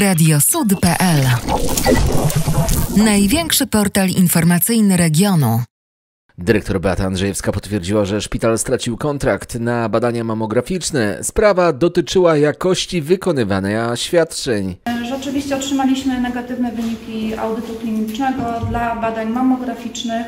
Radiosud.pl Największy portal informacyjny regionu. Dyrektor Beata Andrzejewska potwierdziła, że szpital stracił kontrakt na badania mamograficzne. Sprawa dotyczyła jakości wykonywania świadczeń. Rzeczywiście otrzymaliśmy negatywne wyniki audytu klinicznego dla badań mamograficznych.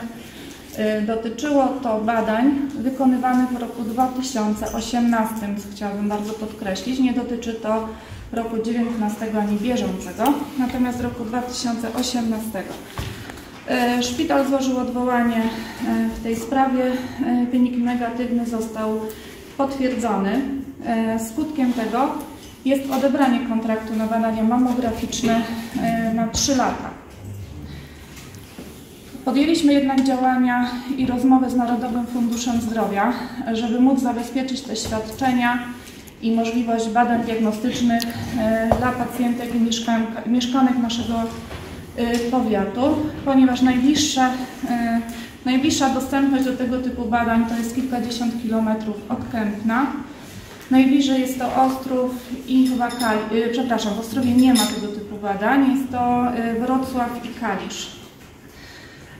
Y, Dotyczyło to badań wykonywanych w roku 2018, co chciałabym bardzo podkreślić. Nie dotyczy to roku 19 ani bieżącego, natomiast roku 2018. Y, Szpital złożył odwołanie y, w tej sprawie. Y, Wynik negatywny został potwierdzony. Skutkiem tego jest odebranie kontraktu na badania mamograficzne na 3 lata. Podjęliśmy jednak działania i rozmowy z Narodowym Funduszem Zdrowia, żeby móc zabezpieczyć te świadczenia i możliwość badań diagnostycznych e, dla pacjentek i mieszkanek naszego e, powiatu, ponieważ najbliższa, e, najbliższa dostępność do tego typu badań to jest kilkadziesiąt kilometrów od Kępna. Najbliżej jest to Ostrów i chyba Kali, przepraszam, w Ostrowie nie ma tego typu badań, jest to Wrocław i Kalisz.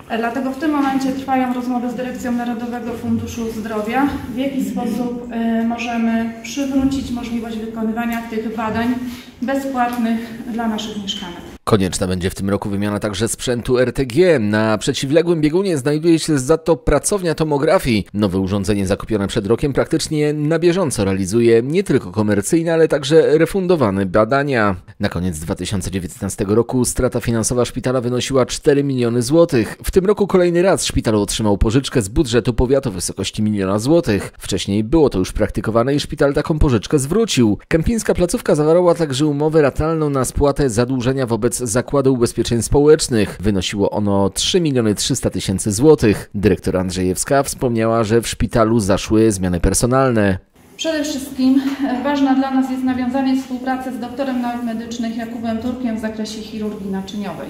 Dlatego w tym momencie trwają rozmowy z Dyrekcją Narodowego Funduszu Zdrowia, w jaki sposób e, możemy przywrócić możliwość wykonywania tych badań bezpłatnych dla naszych mieszkanek. Konieczna będzie w tym roku wymiana także sprzętu RTG. Na przeciwległym biegunie znajduje się za to pracownia tomografii. Nowe urządzenie zakupione przed rokiem praktycznie na bieżąco realizuje nie tylko komercyjne, ale także refundowane badania. Na koniec 2019 roku strata finansowa szpitala wynosiła 4 miliony złotych. W tym roku kolejny raz szpital otrzymał pożyczkę z budżetu powiatu w wysokości miliona złotych. Wcześniej było to już praktykowane i szpital taką pożyczkę zwrócił. Kępińska placówka zawarła także umowę ratalną na spłatę zadłużenia wobec Zakładu Ubezpieczeń Społecznych. Wynosiło ono 3 miliony 300 tysięcy złotych. Dyrektor Andrzejewska wspomniała, że w szpitalu zaszły zmiany personalne. Przede wszystkim e, ważna dla nas jest nawiązanie współpracy z doktorem nauk medycznych Jakubem Turkiem w zakresie chirurgii naczyniowej.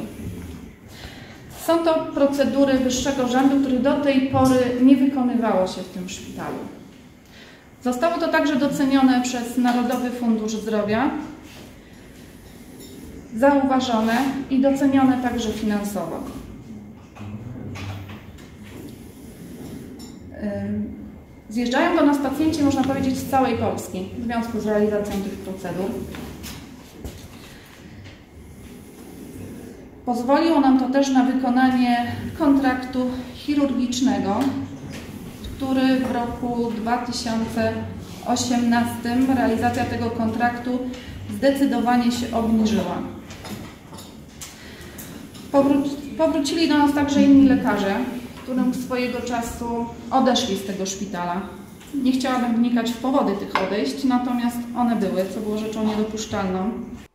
Są to procedury wyższego rzędu, których do tej pory nie wykonywało się w tym szpitalu. Zostało to także docenione przez Narodowy Fundusz Zdrowia, zauważone i docenione także finansowo. Zjeżdżają do nas pacjenci, można powiedzieć, z całej Polski w związku z realizacją tych procedur. Pozwoliło nam to też na wykonanie kontraktu chirurgicznego, który w roku 2018 realizacja tego kontraktu zdecydowanie się obniżyła. Powró- powrócili do nas także inni lekarze, którym swojego czasu odeszli z tego szpitala. Nie chciałabym wnikać w powody tych odejść, natomiast one były, co było rzeczą niedopuszczalną.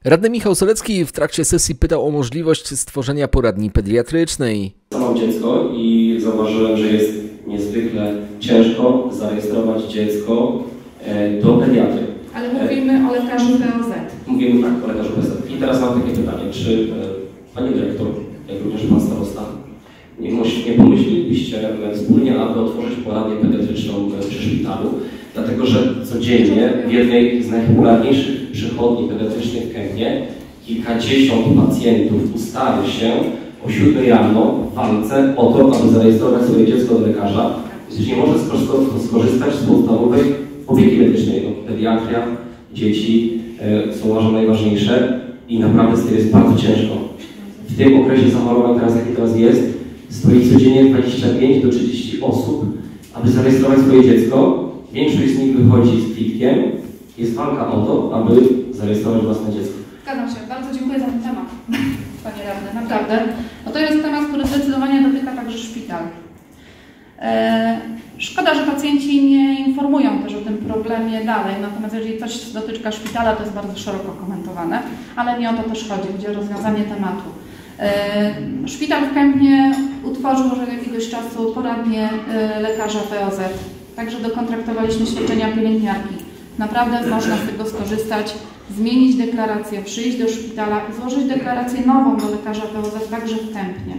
Radny Michał Solecki w trakcie sesji pytał o możliwość stworzenia poradni pediatrycznej. Sam mam dziecko i zauważyłem, że jest niezwykle ciężko zarejestrować dziecko e, do pediatry. Ale mówimy o lekarzu POZ. Mówimy tak o lekarzu PZ. I teraz mam takie pytanie, czy e, Pani Dyrektor, jak również Pan Starosta, nie, nie pomyślelibyście wspólnie, aby otworzyć poradnię pediatryczną przy szpitalu? Dlatego, że codziennie w jednej z najpopularniejszych przychodni pediatrycznych w Kępnie kilkadziesiąt pacjentów ustawi się o 7 rano w walce o to, aby zarejestrować swoje dziecko do lekarza, gdyż nie może skor- skorzystać z podstawowej opieki medycznej. No, pediatria, dzieci e, są uważam najważniejsze i naprawdę z tym jest bardzo ciężko. W tym okresie zachorowań teraz, jaki teraz jest, stoi codziennie 25 do 30 osób, aby zarejestrować swoje dziecko. Większość z nich wychodzi z kwitkiem. Jest walka o to, aby zarejestrować własne dziecko. Zgadzam się. Bardzo dziękuję za ten temat, Panie Radny, naprawdę. No to jest temat, który zdecydowanie dotyka także szpital. E, szkoda, że pacjenci nie informują też o tym problemie dalej, natomiast jeżeli coś dotyka szpitala, to jest bardzo szeroko komentowane, ale nie o to też chodzi, chodzi o rozwiązanie tematu. E, szpital w Kępnie utworzył od jakiegoś czasu poradnię e, lekarza POZ, także dokontraktowaliśmy świadczenia pielęgniarki. Naprawdę można z tego skorzystać, zmienić deklarację, przyjść do szpitala i złożyć deklarację nową do lekarza POZ także w Kępnie.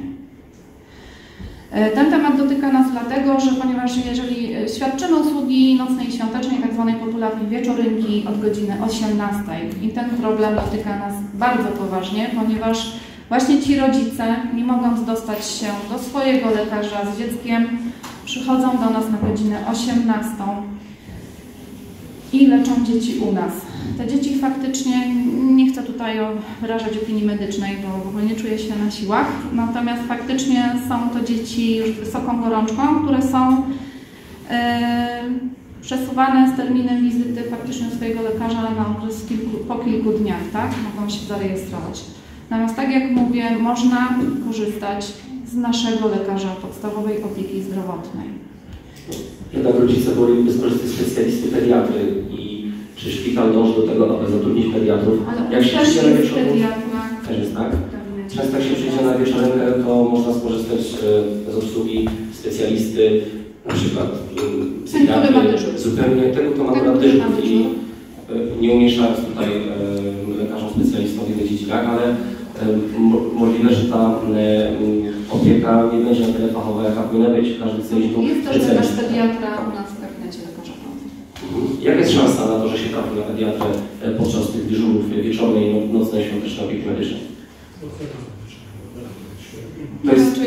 E, Ten temat dotyka nas dlatego, że ponieważ jeżeli świadczymy usługi nocnej i świątecznej, tak zwanej popularnej wieczorynki od godziny 18 i ten problem dotyka nas bardzo poważnie, ponieważ właśnie ci rodzice, nie mogąc dostać się do swojego lekarza z dzieckiem, przychodzą do nas na godzinę 18 i leczą dzieci u nas. Te dzieci faktycznie, nie chcę tutaj wyrażać opinii medycznej, bo w ogóle nie czuję się na siłach, natomiast faktycznie są to dzieci już wysoką gorączką, które są e, przesuwane z terminem wizyty faktycznie swojego lekarza na okres kilku, po kilku dniach, tak? Mogą się zarejestrować. Natomiast tak jak mówię, można korzystać z naszego lekarza podstawowej opieki zdrowotnej. Jednak rodzice woliby skorzystać z specjalisty pediatry i czy szpital dąży do tego, aby zatrudnić pediatrów? Ale Jak się też jest wieczorem? pediatra Też jest tak? Często jak się przyjdzie na wieczorynkę, to można skorzystać e, z obsługi specjalisty, na przykład ma psychiatry, zupełnie tego, kto ma akurat dyżur i e, nie umieszczając tutaj e, lekarzom specjalistów w innych dziedzinach, ale możliwe, że ta opieka nie będzie na tyle fachowa, jaka powinna być. Każdy chce iść do Jest też lekarz specjalisty. pediatra u nas w gabinecie lekarza pracy. Mhm. Jaka jest szansa na to, że się trafi na pediatrę e, podczas tych dyżurów wieczornej, no- nocnej, świątecznej opieki medycznej? To jest to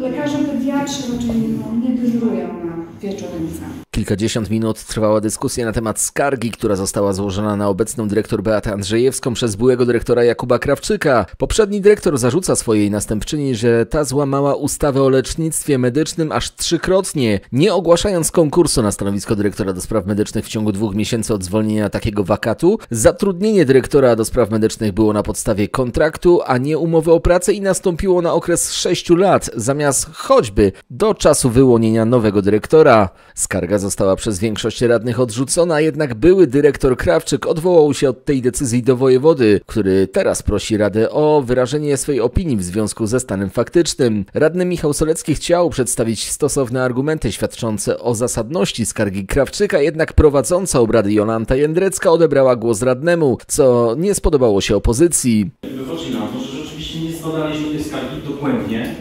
lekarze pediatrzy raczej no, nie dyżurują na wieczorynce. Kilkadziesiąt minut trwała dyskusja na temat skargi, która została złożona na obecną dyrektor Beatę Andrzejewską przez byłego dyrektora Jakuba Krawczyka. Poprzedni dyrektor zarzuca swojej następczyni, że ta złamała ustawę o lecznictwie medycznym aż trzykrotnie, nie ogłaszając konkursu na stanowisko dyrektora do spraw medycznych w ciągu dwóch miesięcy od zwolnienia takiego wakatu. Zatrudnienie dyrektora do spraw medycznych było na podstawie kontraktu, a nie umowy o pracę i nastąpiło na okres sześciu lat, zamiast choćby do czasu wyłonienia nowego dyrektora. Skarga została przez większość radnych odrzucona, jednak były dyrektor Krawczyk odwołał się od tej decyzji do wojewody, który teraz prosi Radę o wyrażenie swojej opinii w związku ze stanem faktycznym. Radny Michał Solecki chciał przedstawić stosowne argumenty świadczące o zasadności skargi Krawczyka, jednak prowadząca obrady Jolanta Jędrecka odebrała głos radnemu, co nie spodobało się opozycji. Wychodzi na to, że rzeczywiście nie zbadaliśmy tej skargi dogłębnie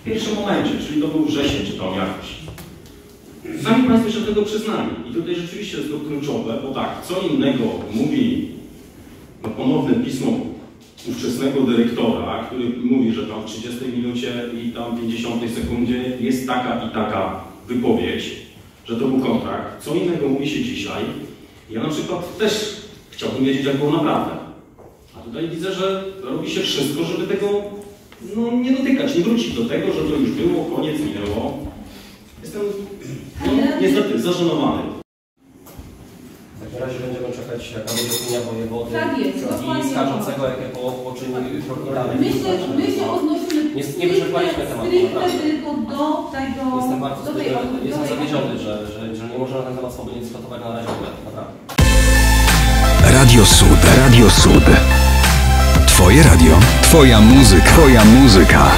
w pierwszym momencie, czyli to był wrzesień czy to jakoś. Sami Państwo się do tego przyznali. I tutaj rzeczywiście jest to kluczowe, bo tak, co innego mówi no, ponowne pismo ówczesnego dyrektora, który mówi, że tam w 30 minucie i tam 50 sekundzie jest taka i taka wypowiedź, że to był kontrakt. Co innego mówi się dzisiaj. Ja na przykład też chciałbym wiedzieć, jak było naprawdę. A tutaj widzę, że robi się wszystko, żeby tego no, nie dotykać, nie wrócić do tego, że to już było, koniec minęło. Jestem no, niestety zażenowany. W takim razie będziemy czekać, jaka będzie opinia wojewody Tak jest, i skarżącego, jakie po, poczyni prokurator. My się, my się odnosimy Nie- nie wyczerpaliśmy stricte- tematu, stricte naprawdę. tylko do tego, Jestem bardzo do tej, do jestem zawiedziony, że, że, że nie można na ten temat swobodnie dyskutować na razie w ogóle, naprawdę. Radio Sud. Radio Sud. Twoje radio. Twoja muzyka. Twoja muzyka.